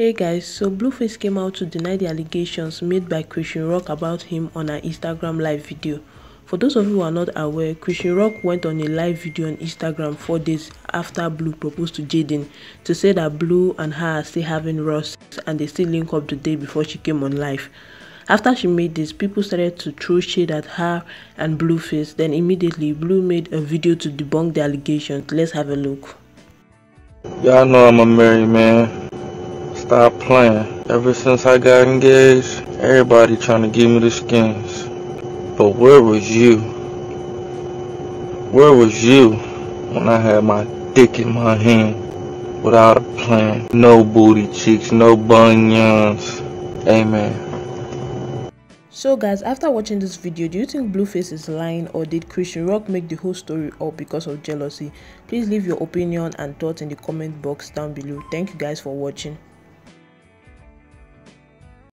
Hey guys, so Blueface came out to deny the allegations made by Chrisean Rock about him on her Instagram live video. For those of you who are not aware, Chrisean Rock went on a live video on Instagram four days after Blue proposed to Jaidyn to say that Blue and her are still having rust and they still link up the day before she came on live. After she made this, people started to throw shade at her and Blueface. Then immediately, Blue made a video to debunk the allegations. Let's have a look. Y'all know I'm a married man. Stop playing. Ever since I got engaged, everybody trying to give me the skins. But where was you? Where was you when I had my dick in my hand without a plan? No booty cheeks, no bunions. Amen. So guys, after watching this video, do you think Blueface is lying or did Chrisean Rock make the whole story up because of jealousy? Please leave your opinion and thoughts in the comment box down below. Thank you guys for watching.